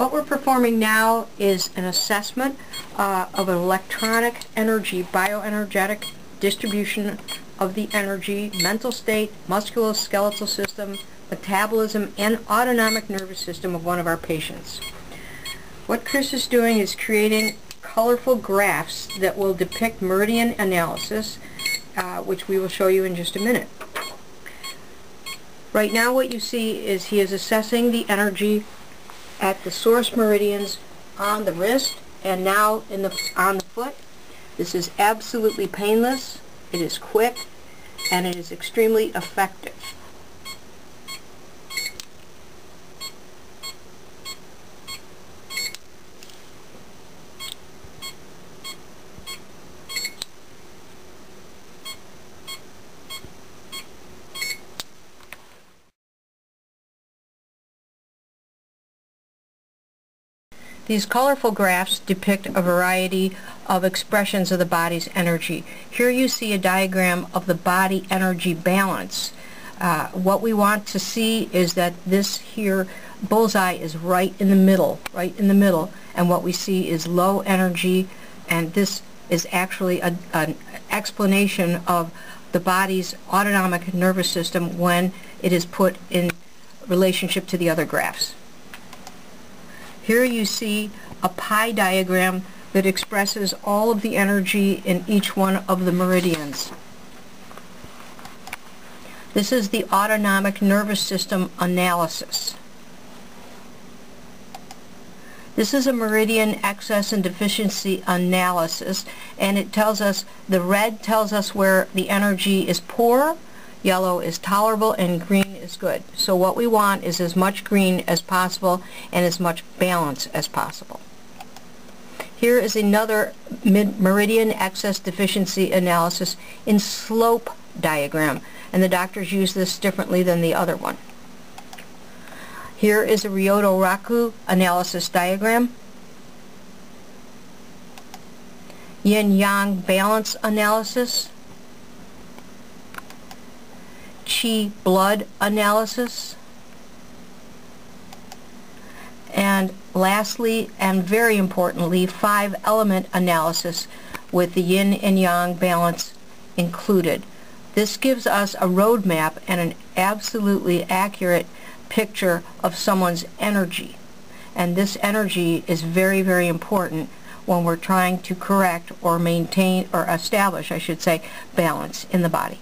What we're performing now is an assessment uh, of an electronic energy, bioenergetic distribution of the energy, mental state, musculoskeletal system, metabolism, and autonomic nervous system of one of our patients. What Chris is doing is creating colorful graphs that will depict meridian analysis, uh, which we will show you in just a minute. Right now what you see is he is assessing the energy at the source meridians on the wrist and now in the on the foot. This is absolutely painless, it is quick, and it is extremely effective. These colorful graphs depict a variety of expressions of the body's energy. Here you see a diagram of the body energy balance. Uh, what we want to see is that this here bullseye is right in the middle, right in the middle, and what we see is low energy, and this is actually a, an explanation of the body's autonomic nervous system when it is put in relationship to the other graphs. Here you see a pie diagram that expresses all of the energy in each one of the meridians. This is the autonomic nervous system analysis. This is a meridian excess and deficiency analysis and it tells us the red tells us where the energy is poor, yellow is tolerable, and green is good. So what we want is as much green as possible and as much balance as possible. Here is another meridian excess deficiency analysis in slope diagram, and the doctors use this differently than the other one. Here is a Ryodoraku analysis diagram. Yin-Yang balance analysis. Blood analysis. And lastly, and very importantly, five element analysis with the yin and yang balance included. This gives us a roadmap and an absolutely accurate picture of someone's energy. And this energy is very, very important when we're trying to correct or maintain or establish, I should say, balance in the body.